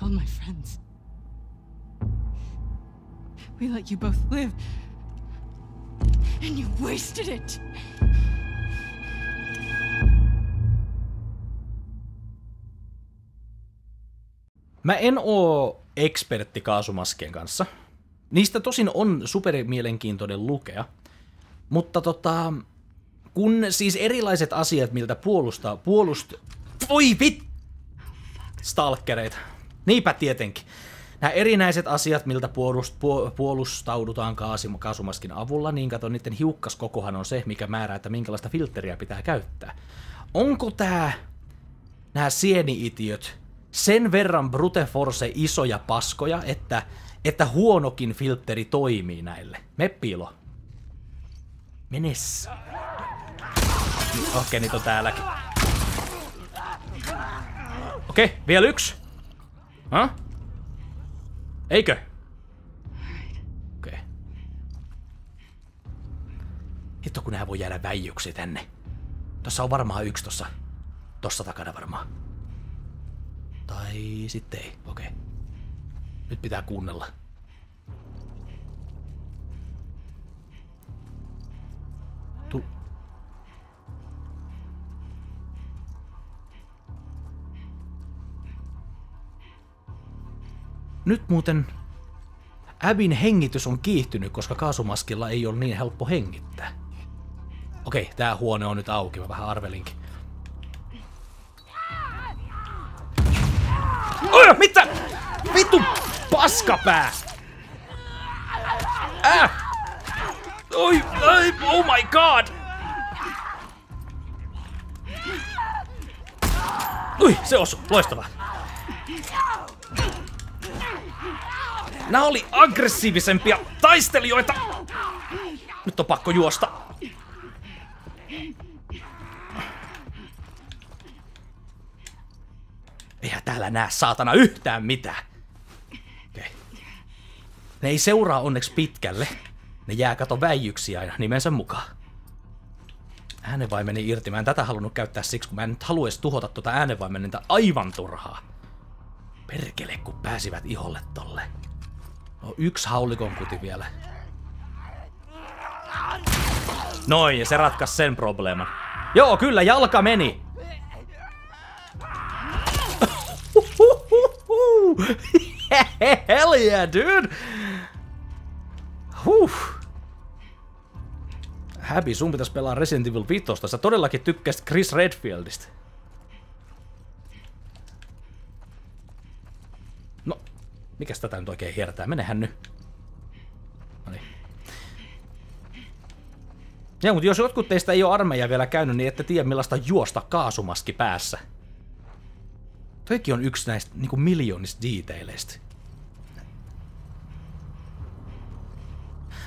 killed my friends. We let you both live. And you wasted it. Mä en oo ekspertti kaasumaskien kanssa. Niistä tosin on supermielenkiintoinen lukea. Mutta tota, kun siis erilaiset asiat, miltä puolustaa, puolust... Voi vit... Stalkereita. Niinpä tietenkin. Nämä erinäiset asiat, miltä puolust, puolustaudutaan kaasumaskin avulla, niin kato, niiden hiukkaskokohan on se, mikä määrää, että minkälaista filtteriä pitää käyttää. Onko tää, nämä sieni-itiöt, sen verran brute force isoja paskoja, että, että huonokin filteri toimii näille? Me piilo. Menes. Okei, okay, niitä on täälläkin. Okei, okay, vielä yksi. Huh? Eikö? Okei. Okay. Hitto kun nää voi jäädä väijyksi tänne. Tossa on varmaan yksi tossa. Tossa takana varmaan. Tai sitten ei. Okei. Okay. Nyt pitää kuunnella. Nyt muuten Abin hengitys on kiihtynyt, koska kaasumaskilla ei ole niin helppo hengittää. Okei, tää huone on nyt auki, mä vähän arvelinkin. Oh, mitä? Vittu paskapää! Äh! Oi, oi, oh my god! Ui, se osu, loistavaa. Nämä oli aggressiivisempia taistelijoita! Nyt on pakko juosta. Eihän täällä näe saatana yhtään mitään. Okay. Ne ei seuraa onneksi pitkälle. Ne jää kato väijyksi aina nimensä mukaan. Äänenvaimeni irti. Mä en tätä halunnut käyttää siksi, kun mä en nyt haluaisi tuhota tuota äänenvaimeninta aivan turhaa. Perkele, kun pääsivät iholle tolle. No yksi haulikon kuti vielä. Noin, ja se ratkaisi sen probleeman. Joo, kyllä, jalka meni. Hell yeah, dude! Huh. Happy, sun pitäisi pelaa Resident Evil 5. Sä todellakin tykkäsit Chris Redfieldista. No, mikäs tätä nyt oikein hiertää? Menehän nyt. No niin. Ja, mutta jos jotkut teistä ei ole armeija vielä käynyt, niin ette tiedä millaista juosta kaasumaski päässä. Toikin on yksi näistä niin kuin miljoonista detaileista.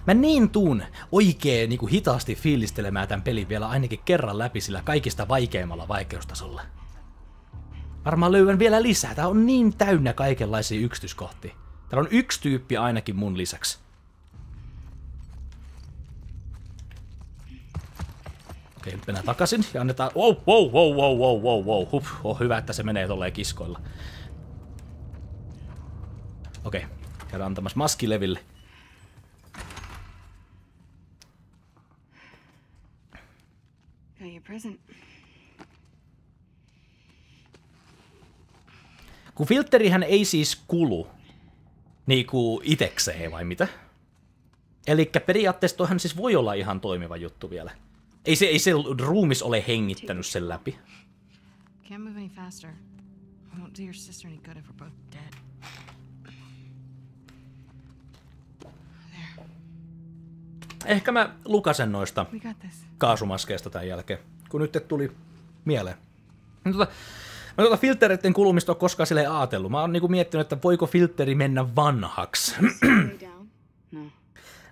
Mä niin tuun oikein niin kuin hitaasti fiilistelemään tämän pelin vielä ainakin kerran läpi sillä kaikista vaikeimmalla vaikeustasolla. Varmaan löydän vielä lisää. Tää on niin täynnä kaikenlaisia yksityiskohtia. Täällä on yksi tyyppi ainakin mun lisäksi. Okei, nyt mennään takaisin ja annetaan... Wow, wow, wow, wow, wow, wow, wow. Hup, on hyvä, että se menee tolleen kiskoilla. Okei, käydään antamassa maskileville. Kun filterihän ei siis kulu niinku itekseen vai mitä? Eli periaatteessa toihan siis voi olla ihan toimiva juttu vielä. Ei se, ei se ruumis ole hengittänyt sen läpi. Can't move any faster. Won't do your sister any good if we're both dead. Ehkä mä lukasen noista kaasumaskeista tämän jälkeen, kun nyt tuli mieleen. Tota, mä tuota filtereiden kulumista on koskaan sille ajatellut. Mä oon niinku miettinyt, että voiko filteri mennä vanhaksi. No.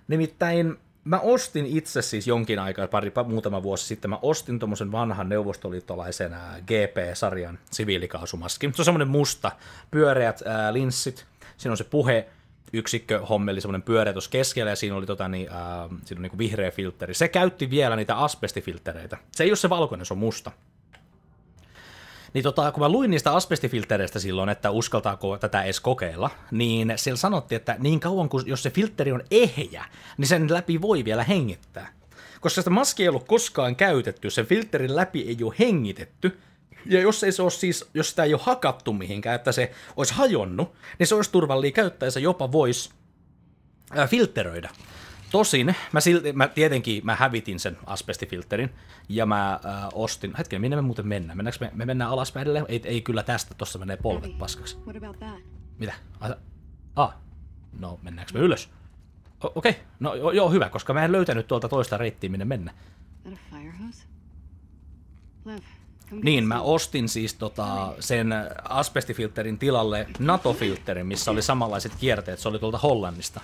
Nimittäin mä ostin itse siis jonkin aikaa, pari, muutama vuosi sitten, mä ostin tuommoisen vanhan neuvostoliittolaisen GP-sarjan siviilikaasumaskin. Se on semmoinen musta, pyöreät ää, linssit, siinä on se puhe, yksikkö hommeli semmoinen pyöreä tuossa keskellä ja siinä oli tota, niin, ää, siinä on niin vihreä filteri. Se käytti vielä niitä asbestifiltereitä. Se ei ole se valkoinen, se on musta. Niin tota, kun mä luin niistä asbestifiltereistä silloin, että uskaltaako tätä edes kokeilla, niin siellä sanottiin, että niin kauan kuin jos se filteri on ehjä, niin sen läpi voi vielä hengittää. Koska sitä maskia ei ollut koskaan käytetty, sen filterin läpi ei ole hengitetty, ja jos ei se ole siis, jos sitä ei ole hakattu mihinkään, että se olisi hajonnut, niin se olisi turvallinen se jopa voisi filteröidä. Tosin, mä, silti, mä tietenkin mä hävitin sen asbestifilterin ja mä äh, ostin, hetken, minne me muuten mennään? Mennäänkö me, me mennään alaspäin edelleen? Ei, ei kyllä tästä, tossa menee polvet paskaksi. Mitä? Ah, no mennäänkö me ylös? O- Okei, okay. no joo, joo, hyvä, koska mä en löytänyt tuolta toista reittiä, minne mennä. Niin, mä ostin siis tota, sen asbestifilterin tilalle NATO-filterin, missä oli samanlaiset kierteet, se oli tuolta Hollannista.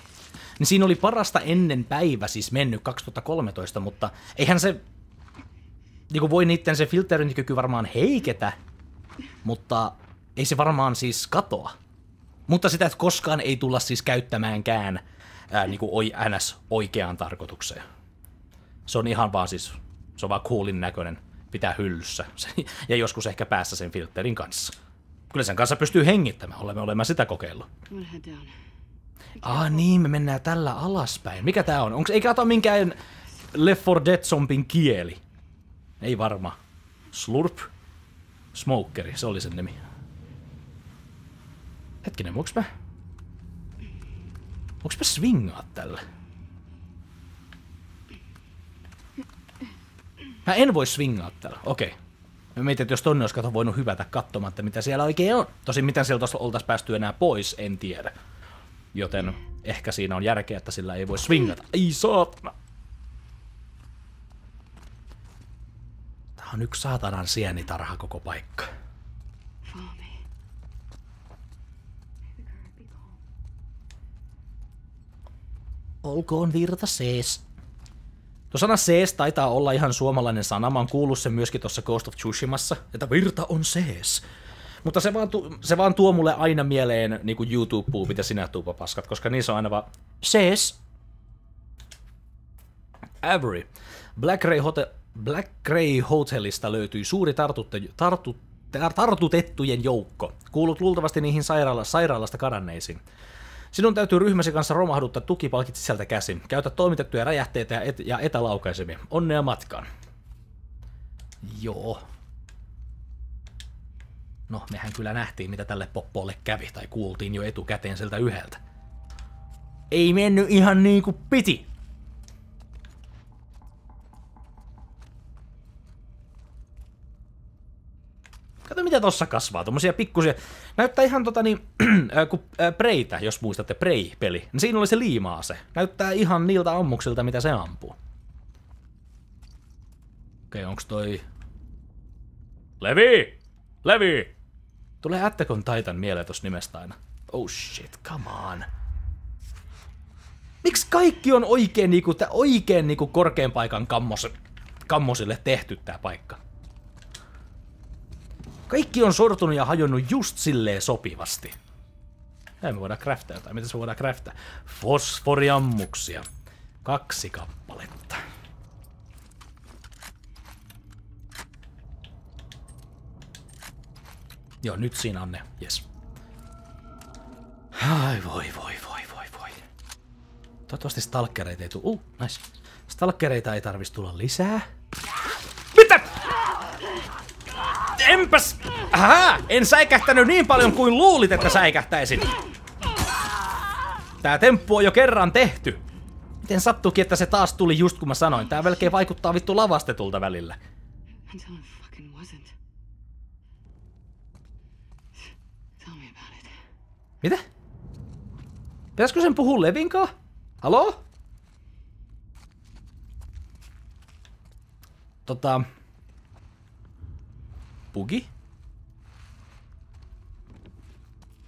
Niin siinä oli parasta ennen päivä siis mennyt 2013, mutta eihän se, niin kuin voi niiden se filteröintikyky varmaan heiketä, mutta ei se varmaan siis katoa. Mutta sitä koskaan ei tulla siis käyttämäänkään ää, niin kuin ns. oikeaan tarkoitukseen. Se on ihan vaan siis, se on vaan coolin näköinen, pitää hyllyssä. Ja joskus ehkä päässä sen filterin kanssa. Kyllä sen kanssa pystyy hengittämään, olemme, olemme sitä kokeillut. Ah niin, me mennään tällä alaspäin. Mikä tää on? Onko eikä ota minkään Left 4 Dead zombin kieli? Ei varma. Slurp? Smokeri, se oli sen nimi. Hetkinen, voinko mä... Voinko mä swingaa tällä? Mä en voi swingaa tällä, okei. Mä mietin, että jos tonne olisi kato voinut hyvätä katsomatta, mitä siellä oikein on. Tosin miten sieltä oltaisiin päästy enää pois, en tiedä. Joten ehkä siinä on järkeä, että sillä ei voi swingata. Ei saatana! Tää on yksi saatanan sienitarha koko paikka. Olkoon virta sees. Tuo sana sees taitaa olla ihan suomalainen sana. Mä oon kuullut sen myöskin tuossa Ghost of Tsushimassa, että virta on sees. Mutta se vaan, tu- se vaan tuo mulle aina mieleen niin kuin YouTube-puupit ja sinä tuupapaskat, koska niissä on aina vaan sees. Avery. Black Ray, Hotel, Black Ray Hotelista löytyi suuri tartutte, tartu, tar- tartutettujen joukko. Kuulut luultavasti niihin sairaala, sairaalasta karanneisiin. Sinun täytyy ryhmäsi kanssa romahduttaa tukipalkit sisältä käsin. Käytä toimitettuja räjähteitä ja, et- ja etälaukaisevia. Onnea matkaan. Joo. No, mehän kyllä nähtiin, mitä tälle poppolle kävi, tai kuultiin jo etukäteen sieltä yhdeltä. Ei mennyt ihan niin kuin piti. Kato mitä tossa kasvaa, tommosia pikkusia. Näyttää ihan tota niin, äh, kun äh, Preitä, jos muistatte Prey-peli. Niin siinä oli se liima-ase. Näyttää ihan niiltä ammuksilta, mitä se ampuu. Okei, onks toi... Levi! Levi! Tulee Attack on Titan mieleen tossa nimestä aina. Oh shit, come on. Miksi kaikki on oikein, niinku, tää oikein niinku korkean paikan kammos, kammosille tehty tää paikka? Kaikki on sortunut ja hajonnut just silleen sopivasti. Ei me voidaan craftaa jotain. Mitä se voidaan craftaa? Fosforiammuksia. Kaksi kappaletta. Joo, nyt siinä on ne. Yes. Ai voi, voi, voi, voi, voi. Toivottavasti stalkereita ei tule. Uh, nice. Stalkereita ei tarvitsisi tulla lisää. Mitä? Enpäs... Ähä, en säikähtänyt niin paljon kuin luulit, että säikähtäisin. Tää temppu on jo kerran tehty. Miten sattuukin, että se taas tuli just kun mä sanoin? Tää melkein vaikuttaa vittu lavastetulta välillä. Until it fucking wasn't. Tell me about it. Mitä? Pitäisikö sen puhua Levinkaan? Haloo? Tota... Pugi?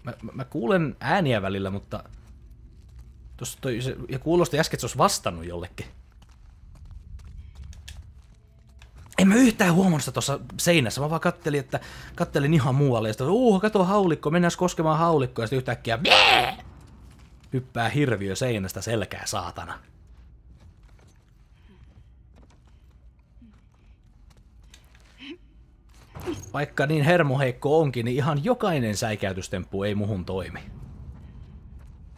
Mä, mä, mä kuulen ääniä välillä, mutta... Tuossa toi, se, ja kuulosti äsken, että se olisi vastannut jollekin. En mä yhtään huomannut sitä tuossa seinässä, mä vaan kattelin, että kattelin ihan muualle ja sitten, uh, kato haulikko, mennään koskemaan haulikkoa ja sitten yhtäkkiä Bää! hyppää hirviö seinästä selkää saatana. vaikka niin hermoheikko onkin, niin ihan jokainen säikäytystemppu ei muhun toimi.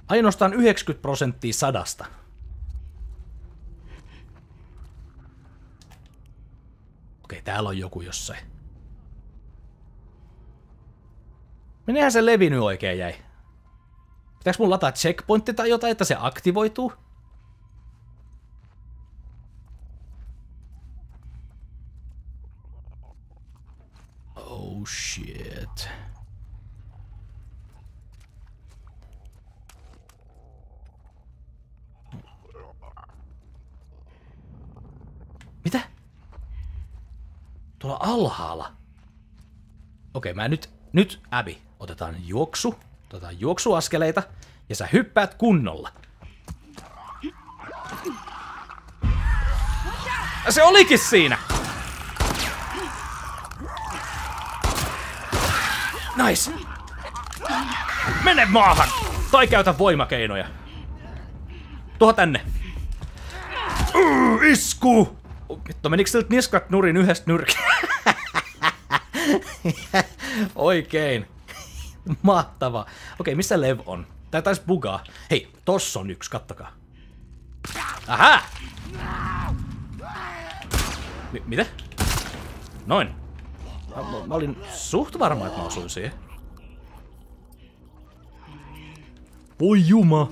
Ainoastaan 90 prosenttia sadasta. Okei, täällä on joku jossain. Menehän se levinnyt oikein jäi. Pitääkö mun lataa checkpointti tai jotain, että se aktivoituu? Oh shit. Mitä? Tuolla alhaalla. Okei, mä nyt, nyt Abby, otetaan juoksu, otetaan juoksuaskeleita ja sä hyppäät kunnolla. Se olikin siinä! Nice! Mene maahan! Tai käytä voimakeinoja. Tuohon tänne. Uh, isku! Vittu, menikö siltä niskat nurin yhdestä nyrki? Oikein. Mahtava. Okei, missä Lev on? Tää taisi bugaa. Hei, tossa on yksi, kattokaa. Aha! Mi- mitä? Noin. Mä, mä, mä olin suht varma, että mä osuin siihen. Voi juma!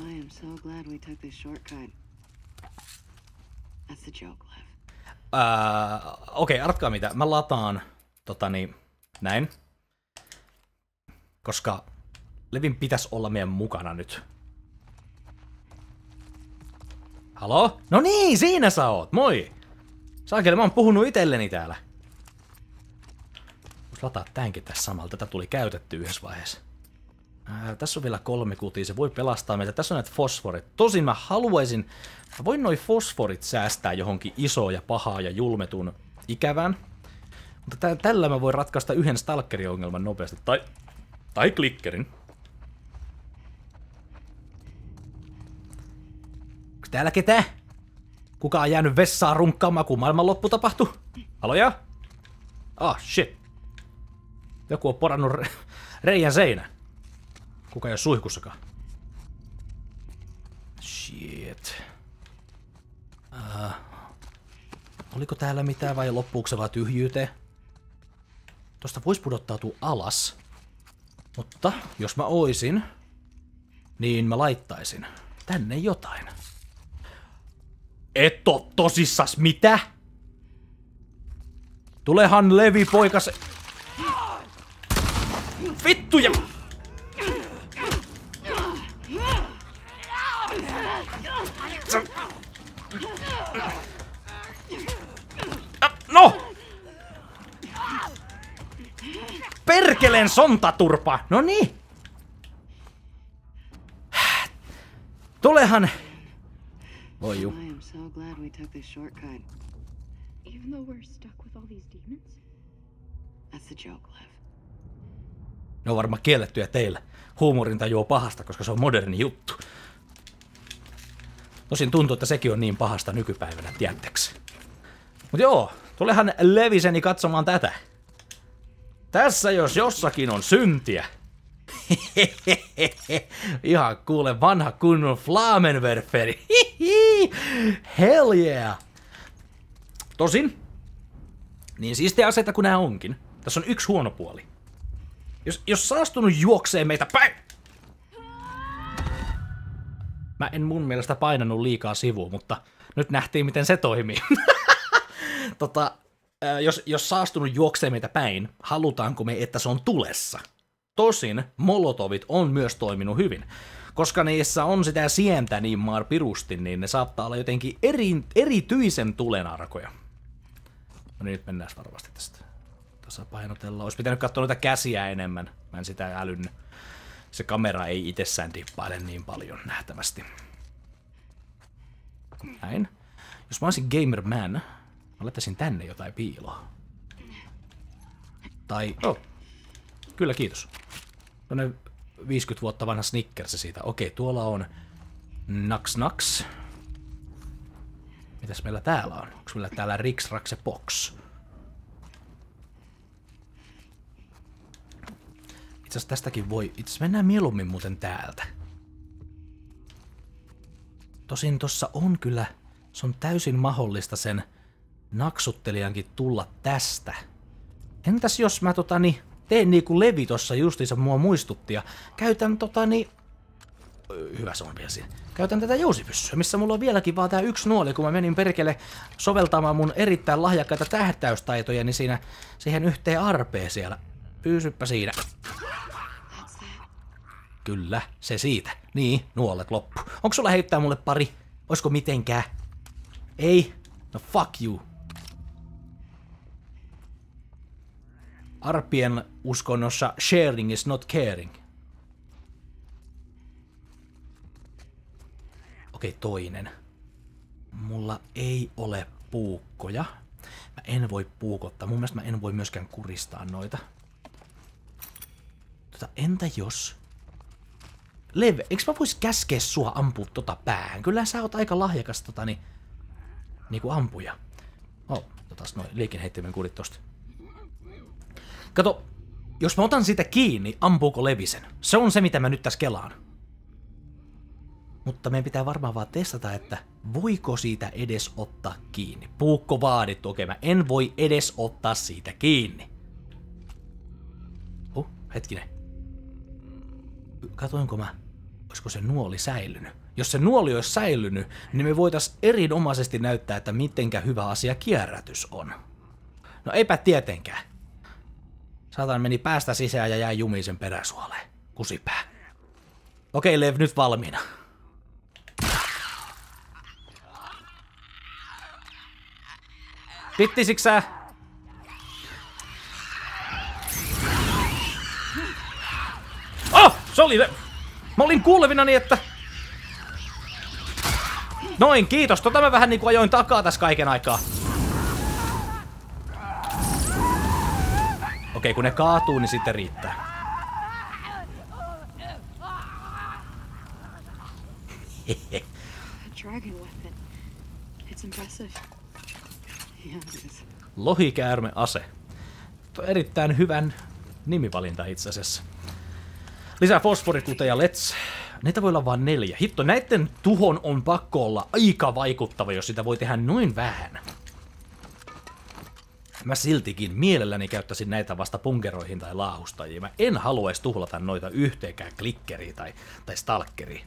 Ää, Okei, okay, arvatkaa mitä. Mä lataan totani, näin. Koska Levin pitäisi olla meidän mukana nyt. Halo? No niin, siinä sä oot. Moi! Saakeli, mä oon puhunut itselleni täällä. Vois lataa tämänkin tässä samalla. Tätä tuli käytetty yhdessä vaiheessa. Ää, tässä on vielä kolme kutia, se voi pelastaa meitä. Tässä on näitä fosforit. Tosin mä haluaisin, mä voin noi fosforit säästää johonkin isoon ja pahaa ja julmetun ikävään. Mutta tä- tällä mä voin ratkaista yhden stalkerin-ongelman nopeasti. Tai, tai klikkerin. Onko täällä ketään? Kuka on jäänyt vessaan runkkaamaan, kun maailmanloppu tapahtui? Haloja? Ah, shit. Joku on porannut re- reijän seinä. Kuka ei ole suihkussakaan. Shit. Uh, oliko täällä mitään vai loppuuko se vaan tyhjyyteen? Tosta vois pudottautua alas. Mutta jos mä oisin, niin mä laittaisin tänne jotain. Et oo tosissas mitä? Tulehan Levi poikas... Vittu ja... Perkeleen sontaturpa! No niin! Tulehan... Voi juu. I am so glad we took this shortcut. Even though we're stuck with all these demons? That's the joke, Lev. Ne on varmaan kiellettyjä teillä. Huumorin tajua pahasta, koska se on moderni juttu. Tosin tuntuu, että sekin on niin pahasta nykypäivänä, tiedätteksi. Mut joo, tulehan Leviseni katsomaan tätä. Tässä jos jossakin on syntiä. Ihan kuule vanha kunnon Flamenwerferi. Hell yeah. Tosin, niin siistiä aseita kuin nämä onkin, tässä on yksi huono puoli. Jos, jos saastunut juoksee meitä päin... Mä en mun mielestä painanut liikaa sivuun, mutta nyt nähtiin, miten se toimii. tota, jos, jos saastunut juoksee meitä päin, halutaanko me, että se on tulessa? Tosin molotovit on myös toiminut hyvin. Koska niissä on sitä sientä niin maar pirusti, niin ne saattaa olla jotenkin eri, erityisen tulenarkoja. No niin, nyt mennään varovasti tästä. Tasapainotella. Olisi pitänyt katsoa noita käsiä enemmän. Mä en sitä älynnyt. Se kamera ei itsessään dippaile niin paljon nähtävästi. Näin. Jos mä olisin gamer man, mä laittaisin tänne jotain piiloa. Tai, oh, kyllä kiitos. Tuonne 50 vuotta vanha Snickers siitä. Okei, tuolla on Naks Naks. Mitäs meillä täällä on? Onko meillä täällä Rix Raxe Box? Itse asiassa tästäkin voi... Itse asiassa mennään mieluummin muuten täältä. Tosin tossa on kyllä... Se on täysin mahdollista sen naksuttelijankin tulla tästä. Entäs jos mä totani, teen niin kuin Levi tossa justiinsa mua muistutti ja käytän totani... Hyvä vielä siinä. Käytän tätä jousipyssyä, missä mulla on vieläkin vaan tää yksi nuoli, kun mä menin perkele soveltamaan mun erittäin lahjakkaita tähtäystaitoja, niin siinä siihen yhteen arpeen siellä. Pyysyppä siinä. Kyllä, se siitä. Niin, nuolet loppu. Onko sulla heittää mulle pari? Oisko mitenkään? Ei? No fuck you. Arpien uskonnossa sharing is not caring. Okei, toinen. Mulla ei ole puukkoja. Mä en voi puukottaa. Mun mielestä mä en voi myöskään kuristaa noita. Tota, entä jos... Lev, eikö mä vois käskeä sua ampua tota päähän? Kyllä sä oot aika lahjakas tota niin... Niinku ampuja. Oh, otas noin liikenheittimen kuulit tosta. Kato, jos mä otan sitä kiinni, ampuuko Levisen? Se on se, mitä mä nyt tässä kelaan. Mutta meidän pitää varmaan vaan testata, että voiko siitä edes ottaa kiinni. Puukko vaadittu, okei mä en voi edes ottaa siitä kiinni. Huh, hetkinen. Katoinko mä, olisiko se nuoli säilynyt? Jos se nuoli olisi säilynyt, niin me voitais erinomaisesti näyttää, että mitenkä hyvä asia kierrätys on. No eipä tietenkään. Saatan meni päästä sisään ja jäi jumiin sen peräsuoleen. Kusipää. Okei, Lev, nyt valmiina. Pittisiks sä? Oh, se oli... Mä olin kuulevinani, että... Noin, kiitos. Tota mä vähän niinku ajoin takaa tässä kaiken aikaa. Okei, kun ne kaatuu, niin sitten riittää. Lohikäärme ase. Tuo erittäin hyvän nimivalinta itse asiassa. Lisää fosforikuteja, let's. Niitä voi olla vain neljä. Hitto, näiden tuhon on pakko olla aika vaikuttava, jos sitä voi tehdä noin vähän. Mä siltikin mielelläni käyttäisin näitä vasta punkeroihin tai laahustajiin. Mä en haluaisi tuhlata noita yhteenkään klikkeriä tai, tai stalkeriin.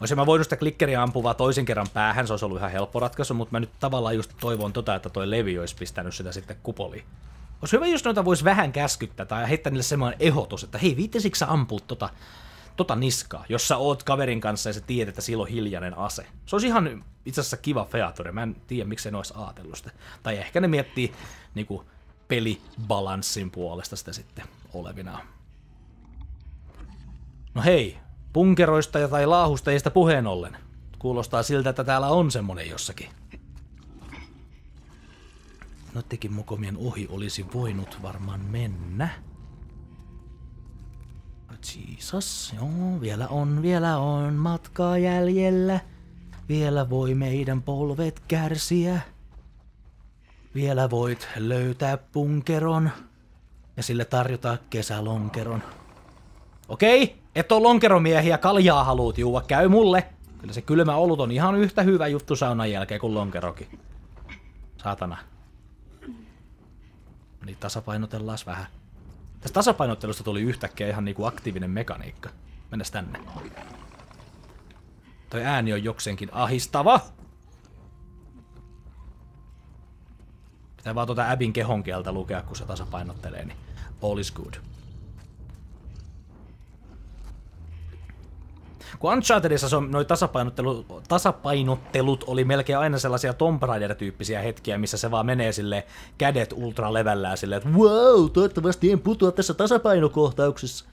Olisin mä voinut sitä klikkeriä ampua vaan toisen kerran päähän, se olisi ollut ihan helppo ratkaisu, mutta mä nyt tavallaan just toivon tota, että toi Levi olisi pistänyt sitä sitten kupoliin. Olisi hyvä, jos noita voisi vähän käskyttää tai heittää niille semmoinen ehdotus, että hei, viittisikö sä ampua tota, tota niskaa, jos sä oot kaverin kanssa ja sä tiedät, että sillä on hiljainen ase. Se olisi ihan itse asiassa kiva feature, mä en tiedä miksi ne olisi ajatellut sitä. Tai ehkä ne miettii niinku pelibalanssin puolesta sitä sitten olevina. No hei, punkeroista ja tai laahustajista puheen ollen. Kuulostaa siltä, että täällä on semmonen jossakin. Noittekin mokomien ohi olisi voinut varmaan mennä. Jesus, joo, vielä on, vielä on matkaa jäljellä. Vielä voi meidän polvet kärsiä. Vielä voit löytää punkeron ja sille tarjota kesälonkeron. Okei, et oo lonkeromiehiä, kaljaa haluut juua, käy mulle. Kyllä se kylmä olut on ihan yhtä hyvä juttu saunan jälkeen kuin lonkerokin. Saatana. Niin tasapainotellaan vähän. Tästä tasapainottelusta tuli yhtäkkiä ihan niinku aktiivinen mekaniikka. Mennäs tänne. Toi ääni on jokseenkin ahistava. Pitää vaan tuota Abin kehon kieltä lukea, kun se tasapainottelee, niin all is good. Kun Unchartedissa se on, noi tasapainottelut, tasapainottelut oli melkein aina sellaisia Tomb Raider-tyyppisiä hetkiä, missä se vaan menee sille kädet ultra levällään silleen, että wow, toivottavasti en putoa tässä tasapainokohtauksessa.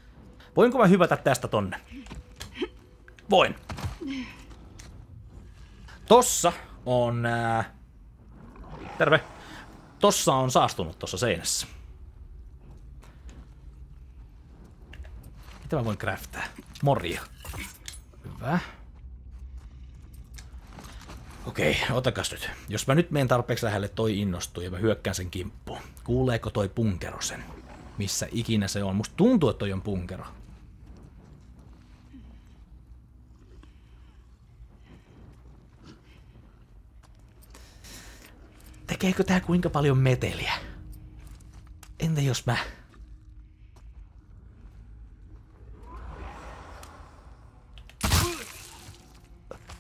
Voinko mä hyvätä tästä tonne? Voin. Tossa on... Ää... Terve. Tossa on saastunut tossa seinässä. Mitä mä voin craftaa? Moria. Hyvä. Okei, otakas nyt. Jos mä nyt menen tarpeeksi lähelle, toi innostuu ja mä hyökkään sen kimppuun. Kuuleeko toi punkero sen? Missä ikinä se on. Musta tuntuu, että toi on punkero. Tekeekö tää kuinka paljon meteliä? Entä jos mä...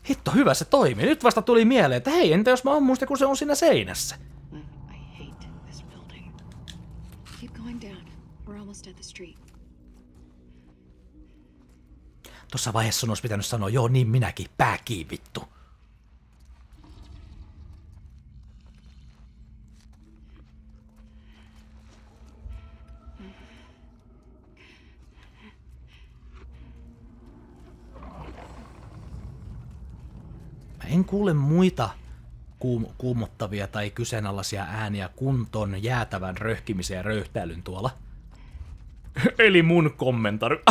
Hitto, hyvä se toimii. Nyt vasta tuli mieleen, että hei, entä jos mä ammun sitä, kun se on siinä seinässä? Tuossa vaiheessa sun olisi pitänyt sanoa, joo niin minäkin, pää kiinni vittu. En kuule muita kuum- kuumottavia tai kyseenalaisia ääniä kun ton jäätävän röhkimisen ja röyhtäilyn tuolla. Eli mun kommentaari.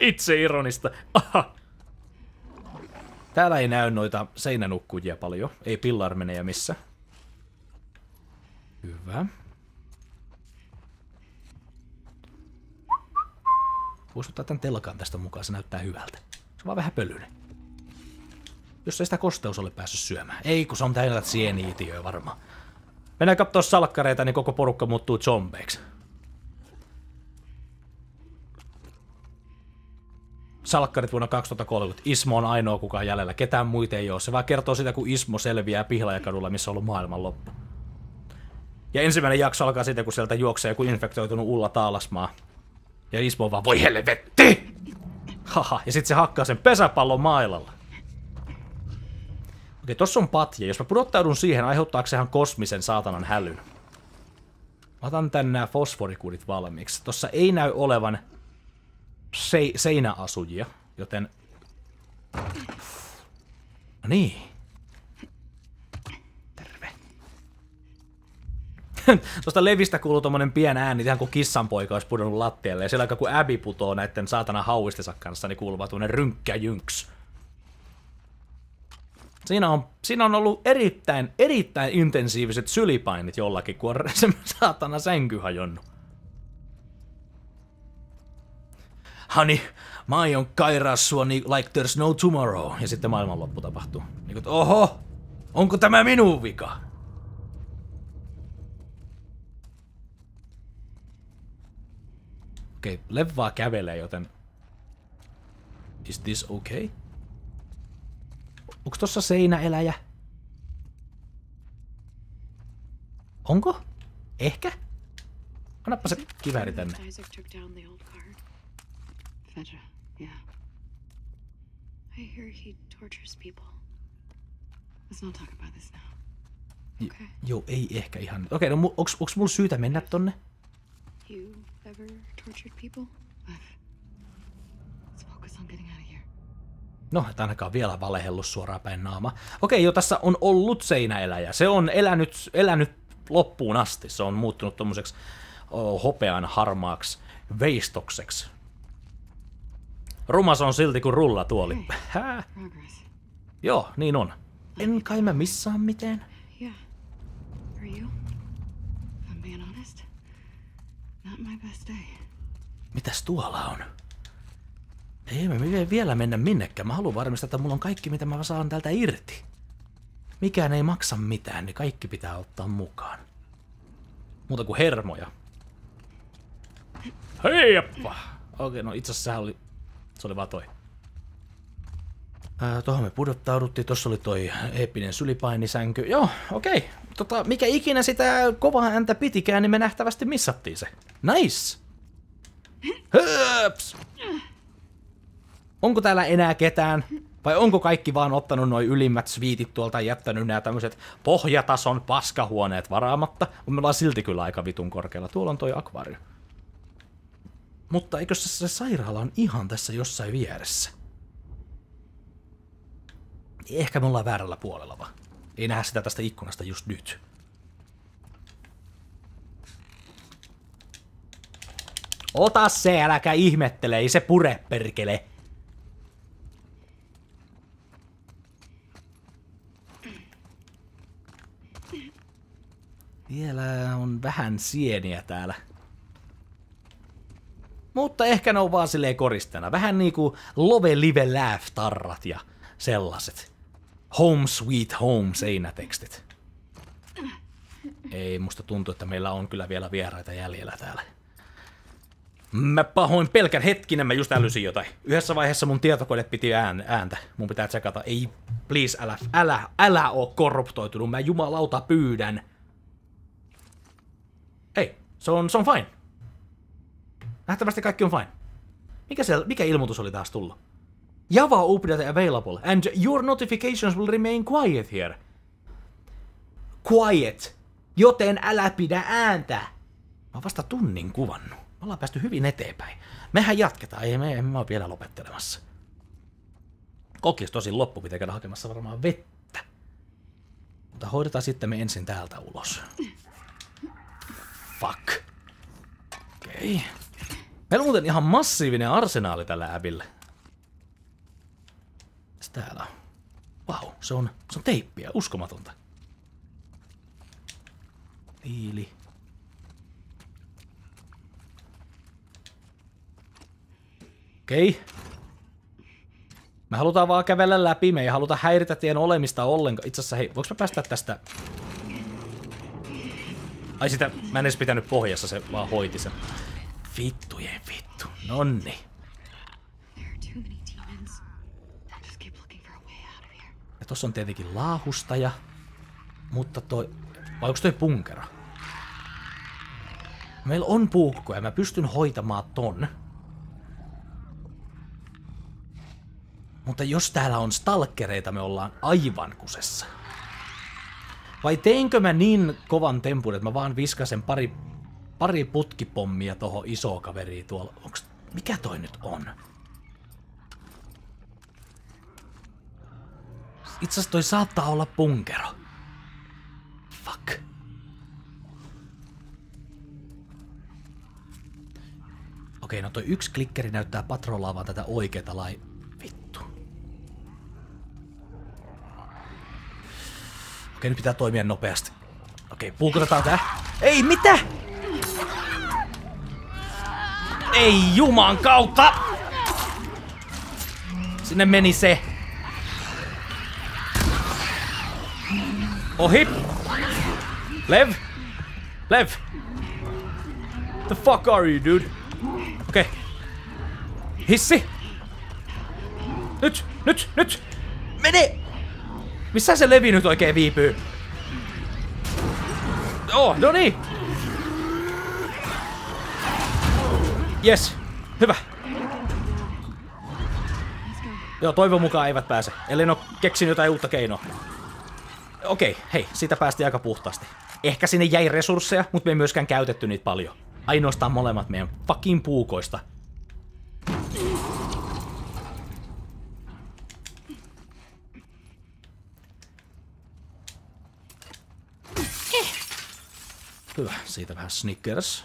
Itse ironista. Täällä ei näy noita seinänukkujia paljon. Ei pillarmenejä missä. Hyvä. Voisi ottaa tän telkan tästä mukaan, se näyttää hyvältä. Se on vaan vähän pölyinen. Jos ei sitä kosteus ole päässyt syömään. Ei, kun se on täynnä sieni-itiöä varmaan. Mennään kattoo salkkareita, niin koko porukka muuttuu zombeiksi. Salkkarit vuonna 2030. Ismo on ainoa kukaan jäljellä. Ketään muita ei ole. Se vaan kertoo sitä, kun Ismo selviää Pihlajakadulla, missä on ollut maailmanloppu. Ja ensimmäinen jakso alkaa siitä, kun sieltä juoksee joku infektoitunut Ulla Taalasmaa. Ja Ismo on vaan, voi helvetti! Haha, ja sitten se hakkaa sen pesäpallon mailalla. Okei, tossa on patja. Jos mä pudottaudun siihen, aiheuttaako sehän kosmisen saatanan hälyn? Mä otan tän nää fosforikudit valmiiksi. Tossa ei näy olevan se- seinäasujia, joten... No niin. Tuosta levistä kuuluu tommonen pien ääni, ihan kuin kissanpoika olisi pudonnut lattialle. Ja siellä aikaa kun Abby putoo näiden saatana hauistensa kanssa, niin kuuluu tuonne rynkkä jynks. Siinä on, siinä on ollut erittäin, erittäin intensiiviset sylipainit jollakin, kun on se saatana sänky hajonnut. Honey, mä aion kairaa sua niin like there's no tomorrow. Ja sitten maailmanloppu tapahtuu. Niin kuin, oho, onko tämä minun vika? Okei, okay, levaa kävelee, joten... Is this okay? Onko tossa seinäeläjä? Onko? Ehkä? Annappa se kivääri tänne. Isaac took down the old guard. Fedra, yeah. I hear he tortures people. Let's not talk about this now. J- Okay. Joo, ei ehkä ihan. Okei, okay, no onks, onks mulla syytä mennä tonne? You ever tortured people? Let's focus on getting out of here. No, et ainakaan vielä valehellut suoraan päin naama. Okei, jo tässä on ollut seinäeläjä. Se on elänyt, elänyt loppuun asti. Se on muuttunut tommoseksi oh, hopean harmaaksi veistokseksi. Rumas on silti kuin rullatuoli. Hää? Progress. Joo, niin on. En kai mä missään mitään. Yeah. Are you? Mitäs tuolla on? Ei me vie- vielä mennä minnekään. Mä haluan varmistaa, että mulla on kaikki, mitä mä saan täältä irti. Mikään ei maksa mitään, niin kaikki pitää ottaa mukaan. Muuta kuin hermoja. Heijappa! Okei, no itse asiassa oli... Se oli vaan toi. Ää, tohon me pudottauduttiin, tossa oli toi eeppinen sylipainisänky. Joo, okei. Tota, mikä ikinä sitä kovaa ääntä pitikään, niin me nähtävästi missattiin se. Nice! Höps! Onko täällä enää ketään? Vai onko kaikki vaan ottanut noin ylimmät sviitit tuolta ja jättänyt nämä tämmöiset pohjatason paskahuoneet varaamatta? Me ollaan silti kyllä aika vitun korkealla. Tuolla on toi akvaario. Mutta eikö se, se sairaala on ihan tässä jossain vieressä? Ehkä me ollaan väärällä puolella vaan. Ei nähdä sitä tästä ikkunasta just nyt. Ota se, äläkä ihmettele, ei se pure perkele. vähän sieniä täällä. Mutta ehkä ne on vaan silleen koristena. Vähän niinku Love Live Laugh tarrat ja sellaiset. Home Sweet Home seinätekstit. Ei, musta tuntuu, että meillä on kyllä vielä vieraita jäljellä täällä. Mä pahoin pelkän hetkinen, mä just älysin jotain. Yhdessä vaiheessa mun tietokone piti ään, ääntä. Mun pitää tsekata. Ei, please, älä, älä, älä oo korruptoitunut. Mä jumalauta pyydän. Ei, se on, se on fine. Nähtävästi kaikki on fine. Mikä, se, mikä ilmoitus oli taas tullut? Java update available and your notifications will remain quiet here. Quiet. Joten älä pidä ääntä. Mä oon vasta tunnin kuvannut. Me ollaan päästy hyvin eteenpäin. Mehän jatketaan, ei me emme ole vielä lopettelemassa. Kokis tosin loppu, pitää käydä hakemassa varmaan vettä. Mutta hoidetaan sitten me ensin täältä ulos. Fuck. Okei. Okay. Meillä on muuten ihan massiivinen arsenaali tällä äpillä. Täällä on? Vau, wow, se on, se on teippiä, uskomatonta. Tiili. Okei. Okay. Me halutaan vaan kävellä läpi, me ei haluta häiritä tien olemista ollenkaan. Itse asiassa, hei, voiko mä päästä tästä? Ai sitä, mä en edes pitänyt pohjassa, se vaan hoiti sen. Vittujen vittu, nonni. Ja tossa on tietenkin laahustaja, mutta toi, vai onko toi punkero? Meillä on puukkoja, mä pystyn hoitamaan ton. Mutta jos täällä on stalkereita, me ollaan aivan kusessa. Vai teinkö mä niin kovan tempun, että mä vaan viskasen pari, pari putkipommia tohon isoon kaveriin tuolla? Onks, mikä toi nyt on? Itse asiassa toi saattaa olla punkero. Fuck. Okei, no toi yksi klikkeri näyttää patrollaavan tätä oikeeta lai... Vittu. Okei, nyt pitää toimia nopeasti. Okei, puukotetaan tää. Ei, mitä? Ei juman kautta! Sinne meni se. Ohi. Lev. Lev. The fuck are you, dude? Okei. Okay. Hissi. Nyt, nyt, nyt. Mene! Missä se Levi nyt oikein viipyy? Oh, no niin. Yes, hyvä. Joo, toivon mukaan eivät pääse. Eli en ole keksinyt jotain uutta keinoa. Okei, hei, siitä päästiin aika puhtaasti. Ehkä sinne jäi resursseja, mutta me ei myöskään käytetty niitä paljon. Ainoastaan molemmat meidän fucking puukoista. Hyvä, siitä vähän Snickers.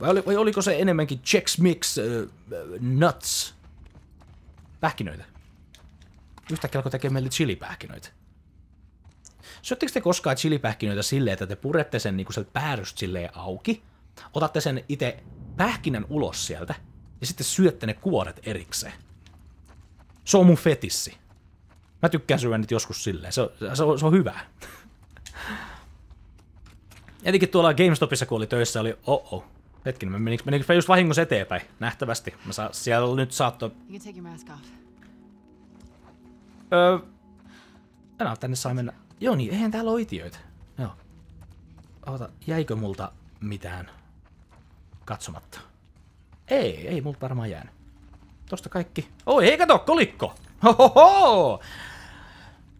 Vai, oli, vai oliko se enemmänkin Chex Mix uh, Nuts? Pähkinöitä. Yhtäkkiä alkoi tekemään meille chilipähkinöitä. Syöttekö te koskaan chilipähkinöitä silleen, että te purette sen niinku päärystä silleen auki, otatte sen itse pähkinän ulos sieltä, ja sitten syötte ne kuoret erikseen. Se on mun fetissi. Mä tykkään syödä niitä joskus silleen, se on, se on, se on hyvä. Etenkin tuolla GameStopissa, kun oli töissä, oli oh oh. Hetkinen, menikö, menikö just vahingossa eteenpäin? Nähtävästi. Mä saa, siellä nyt saatto... Öö... Enää tänne saa mennä. Joo niin, eihän täällä ole itiöitä. Joo. Ota, jäikö multa mitään katsomatta? Ei, ei multa varmaan jäänyt. Tosta kaikki. Oi, hei kato, kolikko! Hohoho!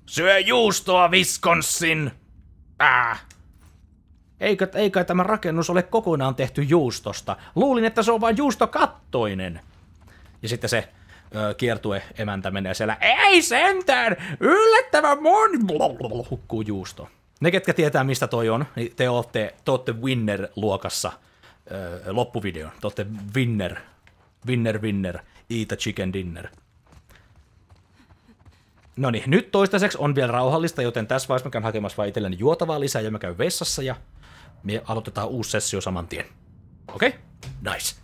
Syö juustoa, Wisconsin! Äh. Eikö, eikö tämä rakennus ole kokonaan tehty juustosta? Luulin, että se on vain juustokattoinen. Ja sitten se kiertue emäntä menee siellä, ei sentään, yllättävän moni, hukkuu juusto. Ne, ketkä tietää, mistä toi on, niin te olette, te olette winner-luokassa loppuvideon. Te olette winner, winner, winner, eat a chicken dinner. No niin, nyt toistaiseksi on vielä rauhallista, joten tässä vaiheessa mä käyn hakemassa vaan itselleni juotavaa lisää ja mä käyn vessassa ja Me aloitetaan uusi sessio saman tien. Okei? Okay? Nice.